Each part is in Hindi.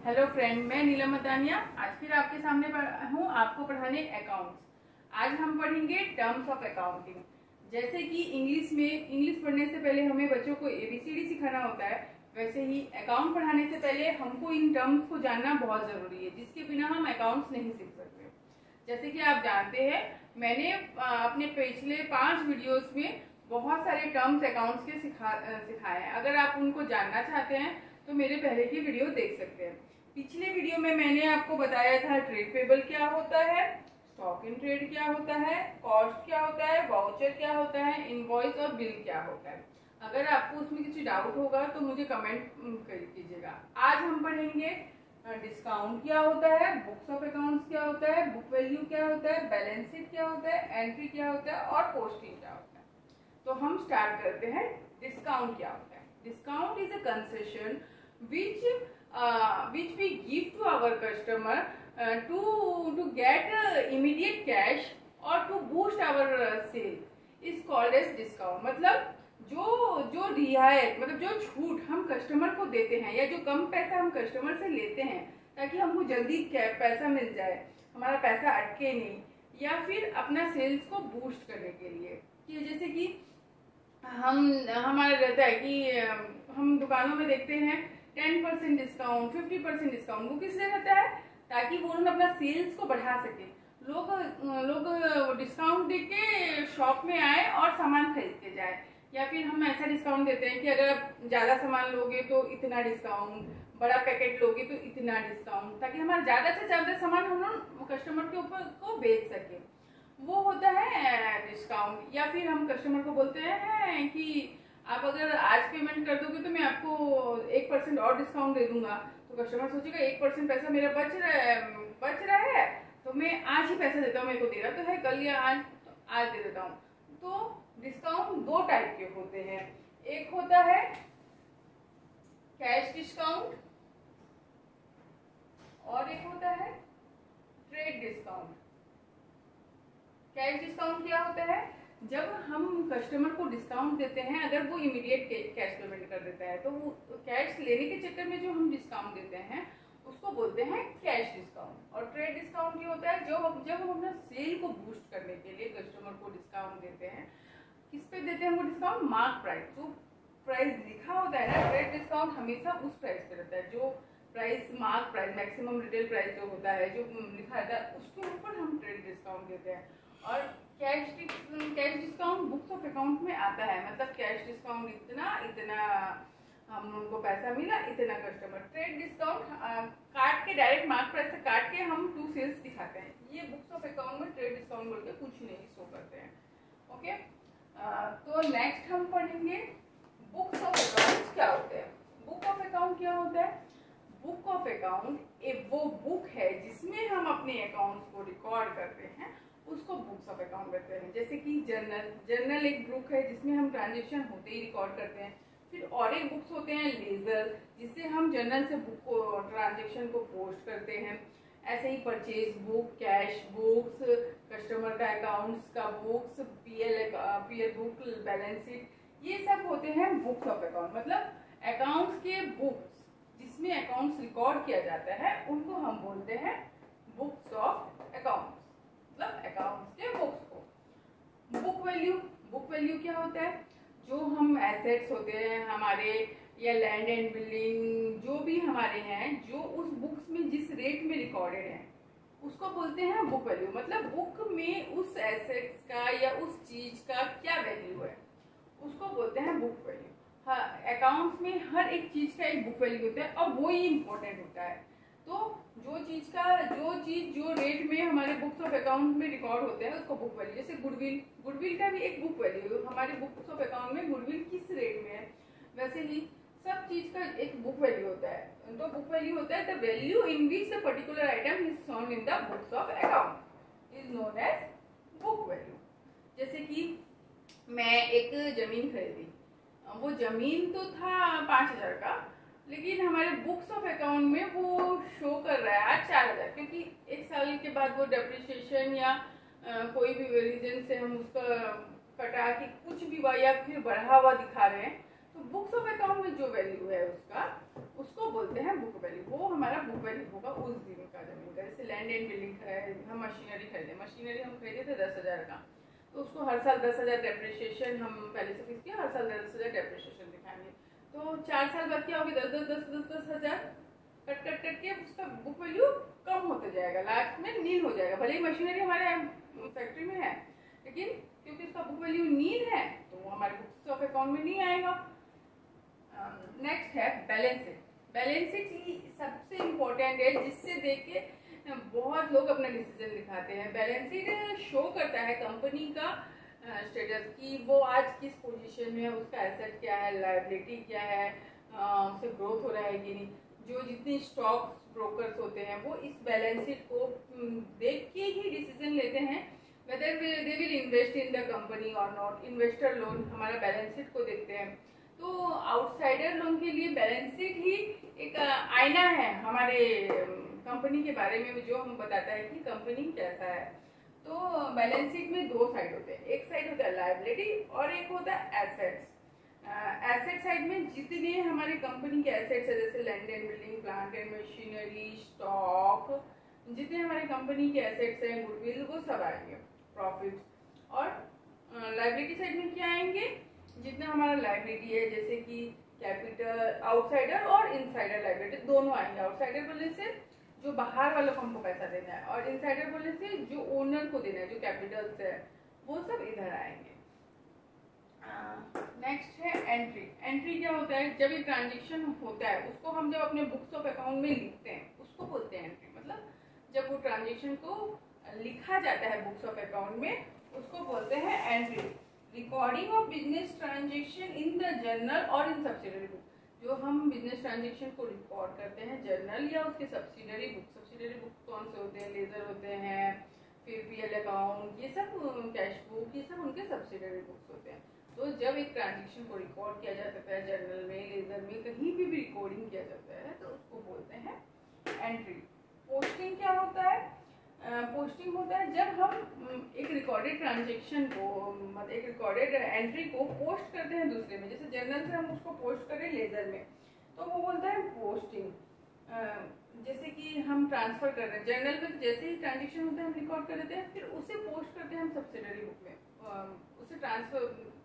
हेलो फ्रेंड मैं नीलम मतानिया आज फिर आपके सामने हूँ आपको पढ़ाने अकाउंट्स आज हम पढ़ेंगे टर्म्स ऑफ़ अकाउंटिंग जैसे कि इंग्लिश में, इंग्लिश पढ़ने से पहले हमें बच्चों को एबीसीडी सिखाना होता है, वैसे ही अकाउंट पढ़ाने से पहले हमको इन टर्म्स को जानना बहुत ज़रूरी है, जिसके बिना हम अकाउंट्स नहीं सीख सकते। जैसे कि आप जानते हैं, मैंने अपने पिछले पाँच वीडियोस में बहुत सारे टर्म्स अकाउंट्स के सिखा सिखाए हैं। अगर आप उनको जानना चाहते हैं तो मेरे पहले की वीडियो देख सकते हैं। पिछले वीडियो में मैंने आपको बताया था ट्रेड पेबल क्या होता है स्टॉक इन ट्रेड क्या होता है कॉस्ट क्या होता है वाउचर क्या होता है इनवॉइस और बिल क्या होता है अगर आपको उसमें किसी डाउट होगा तो मुझे कमेंट कीजिएगा आज हम पढ़ेंगे डिस्काउंट क्या होता है बुक्स ऑफ़ अकाउंट्स क्या होता है बुक वैल्यू क्या होता है बैलेंस शीट क्या होता है एंट्री क्या होता है और पोस्टिंग क्या होता है तो हम स्टार्ट करते हैं डिस्काउंट क्या होता है discount is a concession which uh, which we give to our customer uh, to to get uh, immediate cash to boost our uh, sale. Is called as discount. मतलब जो जो रियायत मतलब जो छूट हम कस्टमर को देते हैं या जो कम पैसा हम कस्टमर से लेते हैं ताकि हमको जल्दी पैसा मिल जाए हमारा पैसा अटके नहीं या फिर अपना सेल्स को बूस्ट करने के लिए। कि जैसे कि हम हमारा रहता है कि हम दुकानों में देखते हैं ten percent discount fifty percent discount वो किस लिए रहता है? ताकि वो लोग अपना सेल्स को बढ़ा सके। लोग लोग डिस्काउंट दे के शॉप में आए और सामान खरीद के जाए। या फिर हम ऐसा डिस्काउंट देते हैं कि अगर आप ज़्यादा सामान लोगे तो इतना डिस्काउंट बड़ा पैकेट लोगे तो इतना डिस्काउंट ताकि हमारा ज़्यादा से ज़्यादा सामान हम लोग कस्टमर के ऊपर को बेच सके। वो होता है डिस्काउंट या फिर हम कस्टमर को बोलते हैं कि आप अगर आज पेमेंट कर दोगे तो मैं आपको एक परसेंट और डिस्काउंट दे दूँगा। तो कस्टमर सोचेगा, एक परसेंट पैसा मेरा बच रहा है, बच रहा है तो मैं आज ही पैसा देता हूँ, मेरे को दे रहा तो है, कल या आज तो आज दे देता हूँ। तो डिस्काउंट दो टाइप के होते हैं। एक होता है कैश डिस्काउंट और एक होता है ट्रेड डिस्काउंट कैश डिस्काउंट क्या होता है? जब हम कस्टमर को डिस्काउंट देते हैं, अगर वो इमीडिएट कैश पेमेंट कर देता है तो वो कैश लेने के चक्कर में जो हम डिस्काउंट देते हैं, उसको बोलते हैं कैश डिस्काउंट और ट्रेड डिस्काउंट ये होता है जो हम, जब हम अपना सेल को बूस्ट करने के लिए कस्टमर को डिस्काउंट देते हैं, किस पे देते हैं वो डिस्काउंट मार्क प्राइस जो प्राइस लिखा होता है ना ट्रेड डिस्काउंट हमेशा उस प्राइस पे रहता है. जो price mark price maximum retail price जो होता है, जो लिखा रहता है, उसके ऊपर हम ट्रेड डिस्काउंट देते हैं. और cash cash discount books of account में आता है। मतलब कैश डिस्काउंट इतना इतना, हम उनको पैसा मिला, इतना कस्टमर ट्रेड डिस्काउंट काट के डायरेक्ट मार्क प्राइस से काट के हम टू सेल्स दिखाते हैं। ये बुक्स ऑफ़ अकाउंट में ट्रेड डिस्काउंट बोल के कुछ नहीं शो करते हैं। ओके तो नेक्स्ट हम पढ़ेंगे बुक्स ऑफ़ अकाउंट क्या होते हैं। बुक ऑफ़ अकाउंट क्या होता है? बुक ऑफ़ अकाउंट एक वो बुक है जिसमें हम अपने अकाउंट्स को रिकॉर्ड करते हैं। उसको बुक्स ऑफ़ अकाउंट कहते हैं। जैसे कि जर्नल जर्नल एक बुक है जिसमें हम ट्रांजेक्शन होते ही रिकॉर्ड करते हैं। फिर और एक बुक्स होते हैं लेजर जिससे हम जर्नल से बुक को ट्रांजेक्शन को पोस्ट करते हैं। ऐसे ही purchase book cash books customer का अकाउंट्स का books PL PL book balance sheet ये सब होते हैं बुक्स ऑफ़ अकाउंट मतलब अकाउंट्स के बुक्स जिसमें अकाउंट्स रिकॉर्ड किया जाता है, उनको हम बोलते हैं बुक्स ऑफ़ अकाउंट मतलब अकाउंट्स के बुक्स को। बुक वैल्यू बुक वैल्यू क्या होता है? जो हम एसेट्स होते हैं, हमारे, या लैंड एंड बिल्डिंग जो भी हमारे हैं, जो उस बुक्स में जिस रेट में रिकॉर्डेड है, उसको बोलते हैं बुक वैल्यू मतलब बुक में उस एसेट्स का या उस चीज़ का क्या वैल्यू है, उसको बोलते हैं बुक वैल्यू हाँ अकाउंट्स में हर एक चीज़ का एक बुक वैल्यू होता है और वो ही इम्पोर्टेंट होता है। तो जो चीज़ का, जो चीज़, जो रेट में हमारे बुक्स ऑफ़ अकाउंट में रिकॉर्ड होते हैं, उसको बुक वैल्यू जैसे गुडविल गुडविल का भी एक बुक वैल्यू हमारे बुक्स ऑफ़ अकाउंट में गुडविल किस रेट में है? वैसे ही सब चीज़ का एक बुक वैल्यू होता है। तो बुक वैल्यू होता है the value in which the particular item is shown in the books of account is known as book value जैसे कि मैं एक ज़मीन खरीदी। वो ज़मीन तो था पाँच हज़ार का लेकिन हमारे बुक्स ऑफ़ अकाउंट में वो शो कर रहा है आज चार हज़ार क्योंकि एक साल के बाद वो डेप्रिसिएशन या आ, कोई भी रीजन से हम उसका कटा के कुछ भी हुआ या फिर बढ़ा हुआ दिखा रहे हैं तो बुक्स ऑफ़ अकाउंट में जो वैल्यू है उसका उसको बोलते हैं बुक वैल्यू वो हमारा बुक वैल्यू होगा उस दिन का ज़मीन का। जैसे लैंड एंड बिल्डिंग खरीदे हम मशीनरी खरीदे। मशीनरी हम खरीदे थे दस हज़ार का। तो उसको हर साल दस हज़ार डेप्रिशिएशन हम पहले से फिक्स किया हर साल दस हज़ार डेप्रिशिएशन दिखाएँगे। तो चार साल बाद क्या होगी? दस दस दस दस दस हज़ार कट कट कट के उसका बुक वैल्यू कम होता जाएगा। लास्ट में नील हो जाएगा। भले ही मशीनरी हमारे फैक्ट्री में है, लेकिन क्योंकि उसका बुक वैल्यू नील है तो वो हमारे बुक्स ऑफ़ अकाउंट में नहीं आएगा। नेक्स्ट है बैलेंस शीट बैलेंस शीट सबसे इम्पोर्टेंट है, जिससे देख के बहुत लोग अपना डिसीज़न दिखाते हैं। बैलेंस शीट शो करता है कंपनी का स्टेटस कि, वो आज किस पोजीशन में है, उसका एसेट क्या है लाइबिलिटी क्या है उससे ग्रोथ हो रहा है कि नहीं, जो जितने स्टॉक ब्रोकर्स होते हैं, वो इस बैलेंस शीट को देख के ही डिसीज़न लेते हैं whether they will invest in the company और नॉट इन्वेस्टर लोन हमारा बैलेंस शीट को देखते हैं। तो आउटसाइडर लोन के लिए बैलेंस शीट ही एक आईना है हमारे कंपनी के बारे में जो हम बताता है कि कंपनी कैसा है। तो बैलेंस शीट में दो साइड होते हैं। एक साइड होता है लाइबिलिटी और एक होता है एसेट्स एसेट साइड में जितने हमारे कंपनी के एसेट्स है, जैसे land and building plant and machinery stock जितने हमारे कंपनी के एसेट्स हैं गुडविल वो सब आएँगे प्रॉफिट और लाइबिलिटी साइड में क्या आएँगे? जितना हमारा लाइबिलिटी है, जैसे कि कैपिटल आउटसाइडर और इनसाइडर लाइबिलिटी दोनों आएँगे। आउटसाइडर बोलने से जो बाहर वालों को हमको पैसा देना है और इनसाइडर बोलने से जो ओनर को देना है, जो कैपिटल है, वो सब इधर आएँगे। नेक्स्ट है एंट्री एंट्री क्या होता है? जब ये ट्रांजेक्शन होता है, उसको हम जब अपने बुक्स ऑफ़ अकाउंट में लिखते हैं, उसको बोलते हैं एंट्री मतलब जब वो ट्रांजेक्शन को लिखा जाता है बुक्स ऑफ़ अकाउंट में, उसको बोलते हैं entry recording of business transaction in the journal और इन सब्सिडरी बुक जो हम बिज़नेस ट्रांजेक्शन को रिकॉर्ड करते हैं जर्नल या उसके सब्सिडरी बुक सब्सिडरी बुक कौन से होते हैं? लेजर होते हैं फिर पी एल अकाउंट ये सब कैश बुक ये सब उनके सब्सिडरी बुक्स होते हैं। तो जब एक ट्रांजेक्शन को रिकॉर्ड किया जा सकता है जर्नल में लेजर में कहीं भी, भी रिकॉर्डिंग किया जाता है तो उसको बोलते हैं एंट्री पोस्टिंग क्या होता है? पोस्टिंग होता है, जब हम एक रिकॉर्डेड ट्रांजेक्शन को मतलब एक रिकॉर्डेड एंट्री को पोस्ट करते हैं दूसरे में, जैसे जर्नल से हम उसको पोस्ट करें लेजर में तो वो बोलता है पोस्टिंग जैसे कि हम ट्रांसफ़र कर रहे हैं जर्नल में जैसे ही ट्रांजेक्शन होता है, हम रिकॉर्ड कर देते हैं, फिर उसे पोस्ट करते हैं हम सब्सिडरी बुक में. उसे ट्रांसफ़र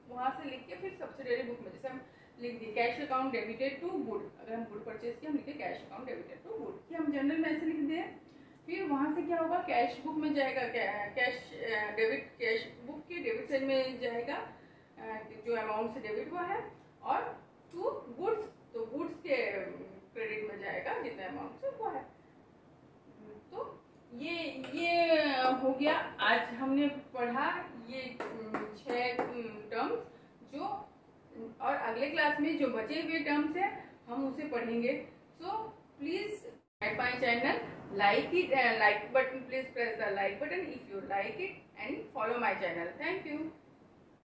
वहाँ से लिख के फिर सब्सिडरी बुक में, जैसे हम लिख दिए cash account debited to good अगर हम गुड परचेज किया हम लिखते cash account debited to good कि हम जर्नल में ऐसे लिख दें फिर वहाँ से क्या होगा? कैश बुक में जाएगा कैश डेबिट, कैश बुक के डेबिट साइड में जाएगा जो अमाउंट से डेबिट हुआ है, और टू गुड्स तो गुड्स के क्रेडिट में जाएगा, जितना अमाउंट से हुआ है। तो ये ये हो गया। आज हमने पढ़ा ये छह टर्म्स जो, और अगले क्लास में जो बचे हुए टर्म्स है, हम उसे पढ़ेंगे। So please my channel like it and uh, like button please press the like button if you like it and follow my channel. Thank you